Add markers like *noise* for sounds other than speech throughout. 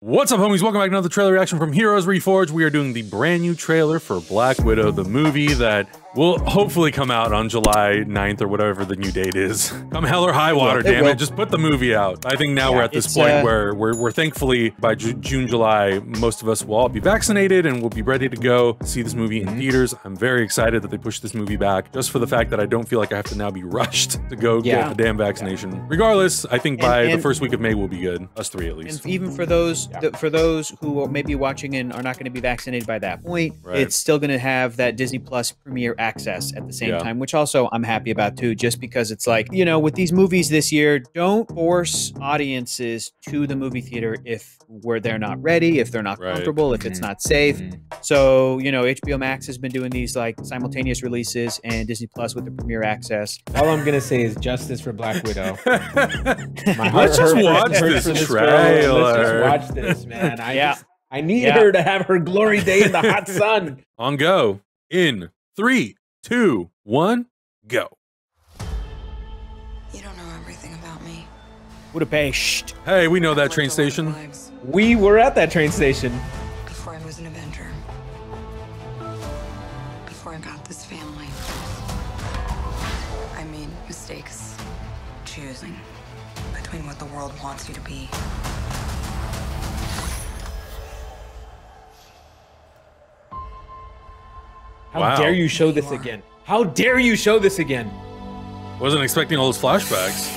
What's up, homies? Welcome back to another trailer reaction from Heroes Reforged. We are doing the brand new trailer for Black Widow, the movie that will hopefully come out on July 9th or whatever the new date is. Come hell or high water, it damn will. it. Just put the movie out. I think now Yeah, we're at this point uh, where we're, we're thankfully by Ju- June, July, most of us will all be vaccinated and we'll be ready to go see this movie in theaters. I'm very excited that they pushed this movie back just for the fact that I don't feel like I have to now be *laughs* rushed to go Yeah. get the damn vaccination. Regardless, I think And- by the first week of May we'll be good. Us three at least. And even for those th- for those who may be watching and are not going to be vaccinated by that point, Right. it's still going to have that Disney Plus premiere access at the same Yeah. time, which also I'm happy about too. Just because it's like you know, with these movies this year, don't force audiences to the movie theater if where they're not ready, if they're not Right. comfortable, if it's mm-hmm. not safe. Mm-hmm. So you know, HBO Max has been doing these like simultaneous releases, and Disney Plus with the premiere access. All I'm gonna say is justice for Black Widow. *laughs* My heart Let's just watch hurts this for girl. Let's trailer. just watch this, man. I Yeah. just, I need Yeah. her to have her glory day in the hot sun. On go. In three, two, one, go. You don't know everything about me. Budapest. Hey, we know that train a lot of station. We were at that train station. Before I was an Avenger. Before I got this family. I made mistakes. Choosing between what the world wants you to be. How Wow. dare you show this again? How dare you show this again? Wasn't expecting all those flashbacks.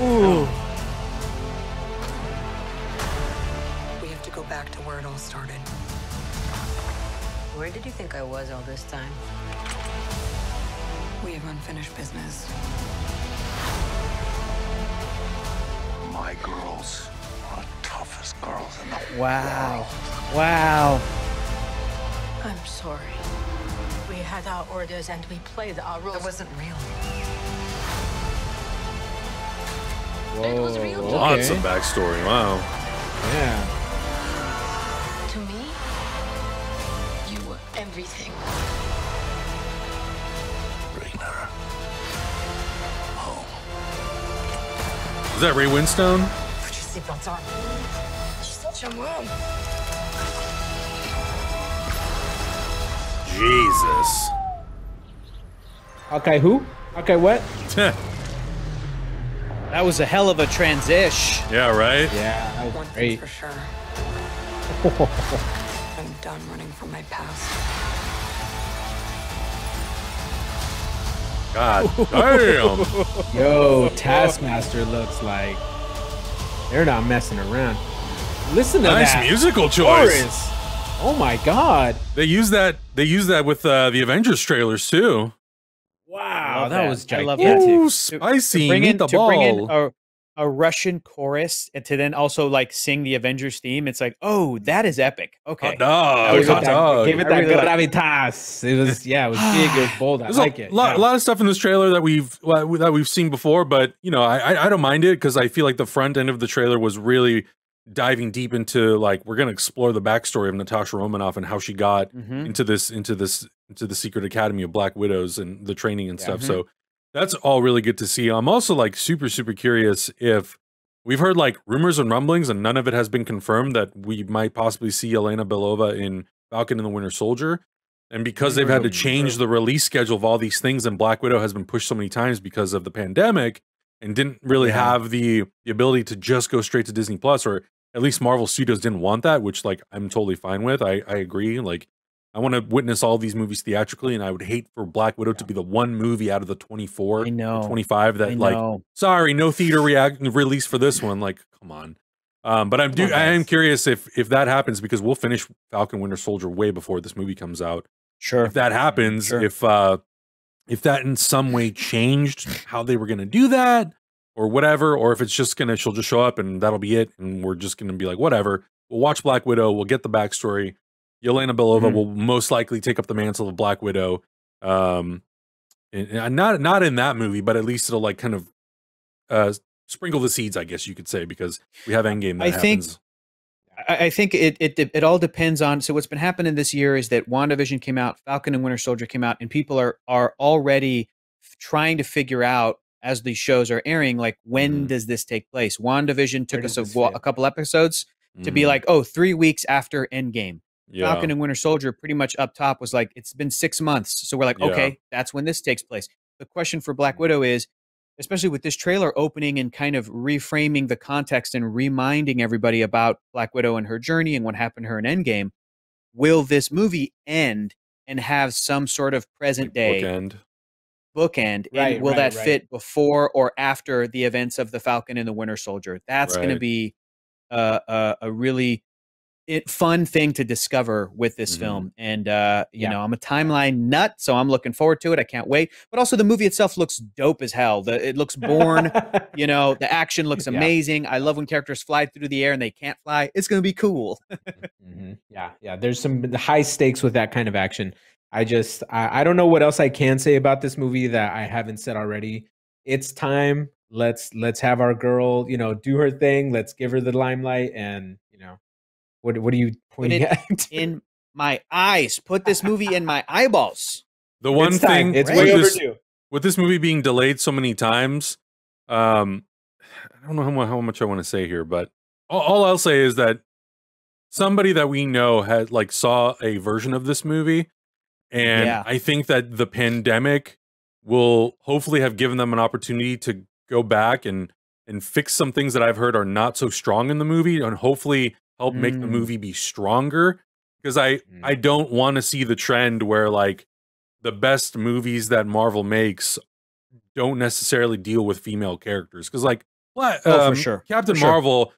Ooh. We have to go back to where it all started. Where did you think I was all this time? We have unfinished business. My girls are the toughest girls in the world. Wow. Wow. I'm sorry. We had our orders and we played our roles. It wasn't real. It was real to Lots Okay. of backstory. Wow. Yeah. To me, you were everything. Bring her home. Is that Ray Winstone? Put your seatbelts on. She's such a mom. Jesus. Okay, who? Okay, what? That was a hell of a transition. yeah, right? Yeah, that One was thing's great. for sure. *laughs* I'm done running from my past. God damn. *laughs* Yo, Taskmaster looks like they're not messing around. Listen to nice that. Nice musical choice. chorus. Oh my god. They use that. They use that with uh, the Avengers trailers too. Wow, that, that. was I love gigantic. that. Ooh, To- spicy. bring in the to ball. bring in a, a Russian chorus and to then also like sing the Avengers theme. It's like, oh, that is epic. Okay. Hot dog. Gave it hot that, dog. gave it that really like- gravitas. It was yeah, it was big, it was bold. I like a it. lot, yeah. lot of stuff in this trailer that we've well, that we've seen before, but you know, I I, I don't mind it because I feel like the front end of the trailer was really diving deep into like we're gonna explore the backstory of Natasha Romanoff and how she got Mhm. into this into this into the secret academy of Black Widows and the training and Yeah. stuff. So that's all really good to see. I'm also like super super curious if we've heard like rumors and rumblings and none of it has been confirmed that we might possibly see Yelena Belova in Falcon and the Winter Soldier. And because they've had to change the release schedule of all these things, and Black Widow has been pushed so many times because of the pandemic, and didn't really Yeah. have the the ability to just go straight to Disney Plus, or at least Marvel Studios didn't want that, which like I'm totally fine with. I I agree. Like I want to witness all these movies theatrically, and I would hate for Black Widow to be the one movie out of the 24, I know. 25 that I like sorry, no theater react release for this one. Like, come on. Um, but I'm do I am curious if if that happens because we'll finish Falcon Winter Soldier way before this movie comes out. Sure. If that happens, Sure. if uh if that in some way changed how they were gonna do that or whatever, or if it's just gonna she'll just show up and that'll be it, and we're just gonna be like, whatever. We'll watch Black Widow, we'll get the backstory. Yelena Belova Mhm. will most likely take up the mantle of Black Widow. Um and, and not not in that movie, but at least it'll like kind of uh sprinkle the seeds, I guess you could say, because we have Endgame that I think- happens. I, I think it, it it all depends on. So what's been happening this year is that WandaVision came out, Falcon and Winter Soldier came out, and people are are already trying to figure out as these shows are airing, like when Mhm. does this take place? WandaVision took us a, this wa- fit? a couple episodes to be Mm, like, oh, three weeks after Endgame. yeah. Falcon and Winter Soldier pretty much up top was like, it's been six months. So we're like, Yeah. okay, that's when this takes place. The question for Black Widow is, especially with this trailer opening and kind of reframing the context and reminding everybody about Black Widow and her journey and what happened to her in Endgame, will this movie end and have some sort of present day bookend. Bookend? Right, and will right, that right. fit before or after the events of the Falcon and the Winter Soldier? That's going to be uh, a, a really it, fun thing to discover with this Mhm. film. And uh, you Yeah. know, I'm a timeline nut, so I'm looking forward to it. I can't wait. But also, the movie itself looks dope as hell. The, it looks born. you *laughs* know, the action looks Yeah. amazing. I love when characters fly through the air and they can't fly. It's going to be cool. hmm Yeah, yeah. There's some high stakes with that kind of action. I just, I, I don't know what else I can say about this movie that I haven't said already. It's time. Let's let's have our girl, you know, do her thing. Let's give her the limelight, and you know, what what are you pointing it at? *laughs* in my eyes. Put this movie in my eyeballs. The one It's time. thing it's with way this, overdue. with this movie being delayed so many times, um, I don't know how, how much I want to say here, but all, all I'll say is that somebody that we know had like saw a version of this movie, and Yeah. I think that the pandemic will hopefully have given them an opportunity to go back and and fix some things that I've heard are not so strong in the movie, and hopefully help make the Mm. movie be stronger. Because I Mm. I don't want to see the trend where like the best movies that Marvel makes don't necessarily deal with female characters. Because like what Oh, for um, sure. Captain For sure. Marvel,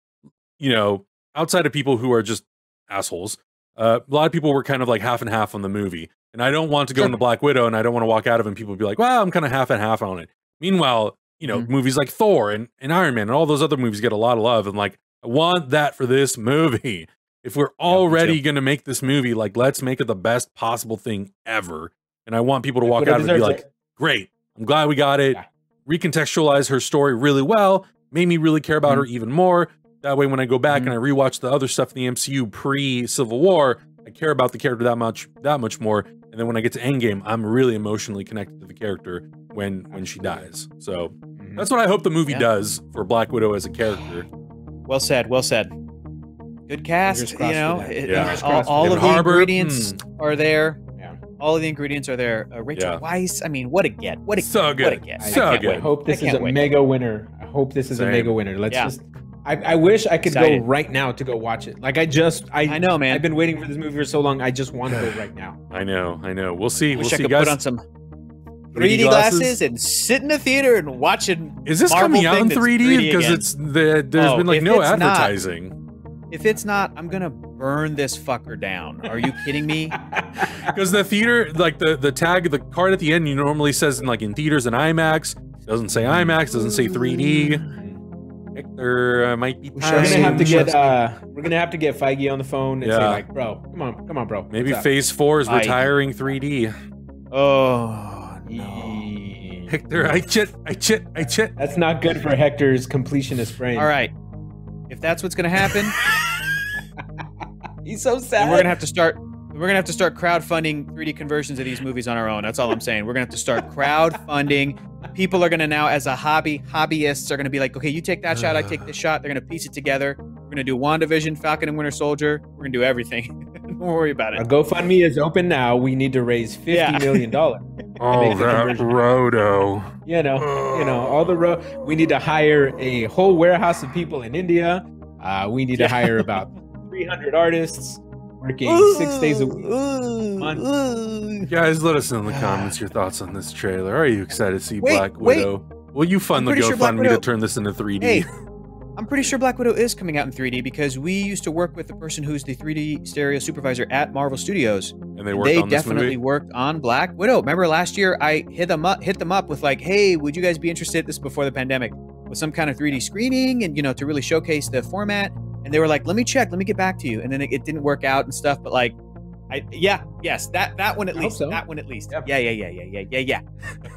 you know, outside of people who are just assholes, uh, a lot of people were kind of like half and half on the movie. And I don't want to go Sure. into Black Widow and I don't want to walk out of it and people be like, well, I'm kind of half and half on it. Meanwhile, you know, Mhm. movies like Thor and, and Iron Man and all those other movies get a lot of love. And like, I want that for this movie. *laughs* If we're already going to make this movie, like, let's make it the best possible thing ever. And I want people to walk out of it and be like, great. I'm glad we got it. Yeah. Recontextualize her story really well. Made me really care about her even more. That way, when I go back and I rewatch the other stuff in the MCU pre Civil War, I care about the character that much, that much more. And then when I get to Endgame, I'm really emotionally connected to the character when when she dies. So Mhm. that's what I hope the movie Yeah. does for Black Widow as a character. Well said. Well said. Good cast. You know, it- Yeah. All, all of the Harbour, ingredients are there. Yeah. All of the ingredients are there. Uh, Rachel Yeah. Weisz. I mean, what a get. What a So What a good. get. I So can't good. I wait. hope this I is a wait. mega winner. I hope this is Same. a mega winner. Let's Yeah. just. I, I wish I could Excited. go right now to go watch it. Like I just, I, I know, man. I've been waiting for this movie for so long. I just want to go *sighs* right now. I know, I know. We'll see. Wish we'll I see, could guys. put on some 3D, glasses? and sit in the theater and watch it. Is this Marvel coming out thing in 3D? 3D Because it's the, there's Oh, been like no it's not- advertising. If it's not, I'm gonna burn this fucker down. Are you kidding me? *laughs* Because the theater, like the the tag, the card at the end, you normally says in like in theaters and IMAX. Doesn't say IMAX. Doesn't say 3D. Hector uh, might be. We We're gonna have to get, uh, we're gonna have to get Feige on the phone and say like, bro, come on, come on, bro. Maybe? Phase Four is Feige. retiring 3D. Oh no. Hector, I chit, I chit, I chit. That's not good for Hector's completionist brain. All right. If that's what's gonna happen, *laughs* he's so sad. we're gonna have to start. We're gonna have to start crowdfunding 3D conversions of these movies on our own. That's all I'm saying. We're gonna have to start crowdfunding. People are gonna now, as a hobby, hobbyists are gonna be like, okay, you take that shot, I take this shot. They're gonna piece it together. We're gonna do WandaVision, Falcon and Winter Soldier. We're gonna do everything. *laughs* Don't worry about Our it. GoFundMe is open now. We need to raise fifty Yeah. million dollars. *laughs* Oh, Make the that. Roto. You know, you know, all the ro- we need to hire a whole warehouse of people in India. Uh, we need to hire *laughs* about 300 artists working six days a week. month. Guys, let us know in the comments your thoughts on this trailer. Are you excited to see Wait, Black wait. Widow? Will you fund the I'm pretty sure GoFundMe to turn this into 3D? Hey, I'm pretty sure Black Widow is coming out in 3D because we used to work with the person who's the 3D stereo supervisor at Marvel Studios. and they And worked they on this definitely movie. worked on Black Widow. Remember last year I hit them up hit them up with like, "Hey, would you guys be interested this is before the pandemic with some kind of 3D screening and you know to really showcase the format?" And they were like, "Let me check, let me get back to you." And then it, it didn't work out and stuff, but like I yeah, yes, that that one at I least. so. That one at least. Yep. Yeah, yeah, yeah, yeah, yeah, yeah,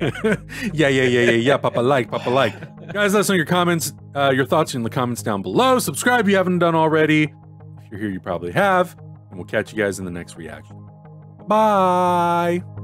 yeah. *laughs* yeah, yeah, yeah, yeah, yeah. Papa like, Papa like. Guys, let us know your comments, uh, your thoughts in the comments down below. Subscribe if you haven't done already. If you're here, you probably have. And we'll catch you guys in the next reaction. Bye.